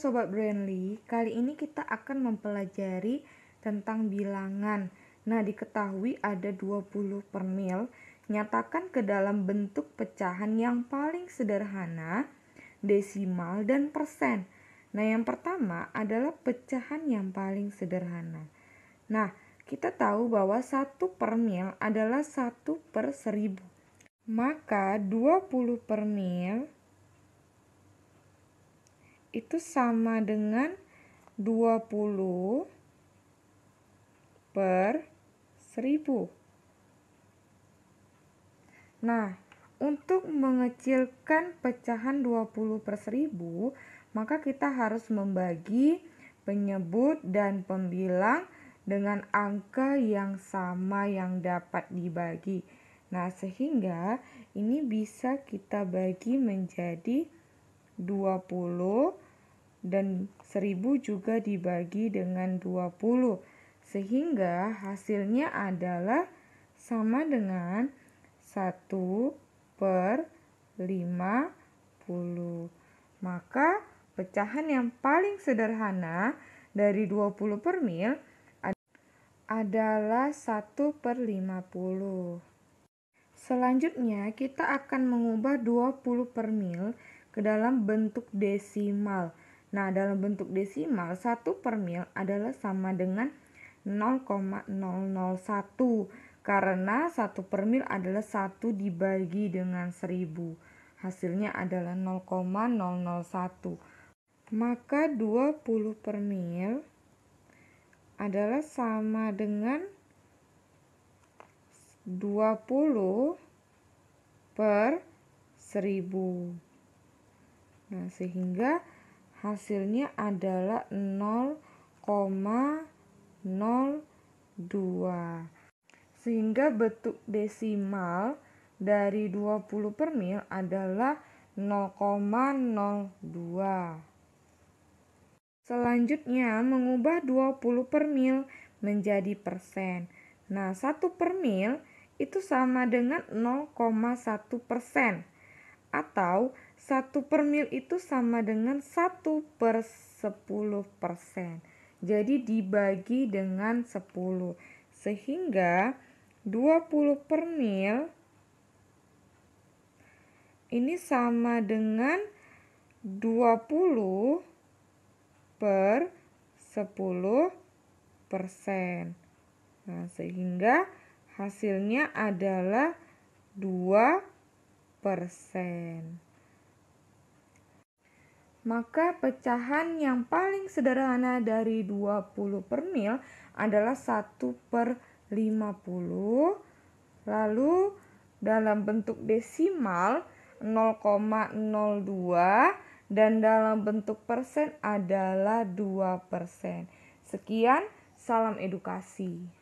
Sobat Brandly, kali ini kita akan mempelajari tentang bilangan. Nah, diketahui ada 20 per mil, nyatakan ke dalam bentuk pecahan yang paling sederhana, desimal, dan persen. Nah, yang pertama adalah pecahan yang paling sederhana. Nah, kita tahu bahwa 1 per mil adalah 1 per 1000. Maka 20 per mil itu sama dengan 20 per 1000. Nah, untuk mengecilkan pecahan 20 per 1000, maka kita harus membagi penyebut dan pembilang dengan angka yang sama yang dapat dibagi. Nah, sehingga ini bisa kita bagi menjadi 20 dan 1000 juga dibagi dengan 20 sehingga hasilnya adalah sama dengan 1 per 50 maka pecahan yang paling sederhana dari 20 per mil adalah 1 per 50 Selanjutnya kita akan mengubah 20 per mil ke dalam bentuk desimal. Nah, dalam bentuk desimal, 1 per mil adalah sama dengan 0,001 karena 1 per mil adalah 1 dibagi dengan 1000. Hasilnya adalah 0,001. Maka 20 per mil adalah sama dengan 20 per 1000. Nah, sehingga hasilnya adalah 0,02. Sehingga bentuk desimal dari 20 per mil adalah 0,02. Selanjutnya, mengubah 20 per mil menjadi persen. Nah, 1 per mil itu sama dengan 0,1 persen. Atau 1 per mil itu sama dengan 1 per 10 persen. Jadi dibagi dengan 10. Sehingga 20 per mil ini sama dengan 20 per 10 persen. Nah, sehingga hasilnya adalah 2 persen maka pecahan yang paling sederhana dari 20 per mil adalah 1 per 50 lalu dalam bentuk desimal 0,02 dan dalam bentuk persen adalah 2 persen. Sekian, salam edukasi.